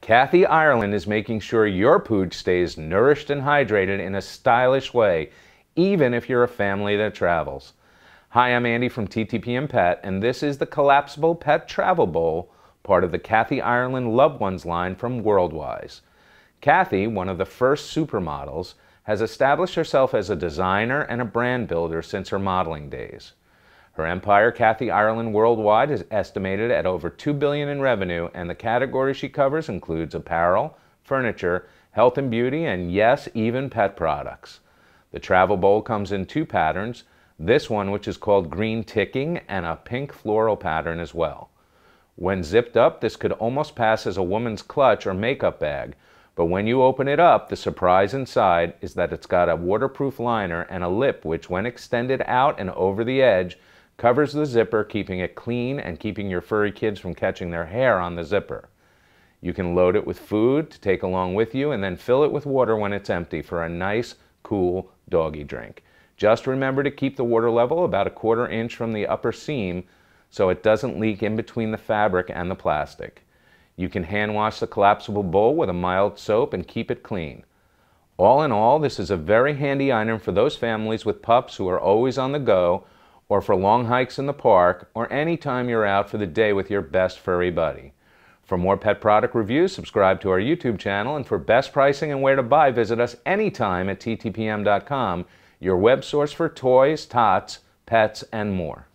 Kathy Ireland is making sure your pooch stays nourished and hydrated in a stylish way, even if you're a family that travels. Hi, I'm Andy from TTPM Pet, and this is the Collapsible Pet Travel Bowl, part of the Kathy Ireland Loved Ones line from Worldwise. Kathy, one of the first supermodels, has established herself as a designer and a brand builder since her modeling days. Her empire, Kathy Ireland Worldwide, is estimated at over 2 billion in revenue, and the categories she covers includes apparel, furniture, health and beauty, and yes, even pet products. The travel bowl comes in two patterns, this one which is called green ticking and a pink floral pattern as well. When zipped up, this could almost pass as a woman's clutch or makeup bag, but when you open it up, the surprise inside is that it's got a waterproof liner and a lip which when extended out and over the edge covers the zipper, keeping it clean and keeping your furry kids from catching their hair on the zipper. You can load it with food to take along with you and then fill it with water when it's empty for a nice, cool doggy drink. Just remember to keep the water level about a quarter inch from the upper seam so it doesn't leak in between the fabric and the plastic. You can hand wash the collapsible bowl with a mild soap and keep it clean. All in all, this is a very handy item for those families with pups who are always on the go or for long hikes in the park, or any time you're out for the day with your best furry buddy. For more pet product reviews, subscribe to our YouTube channel, and for best pricing and where to buy, visit us anytime at ttpm.com, your web source for toys, tots, pets, and more.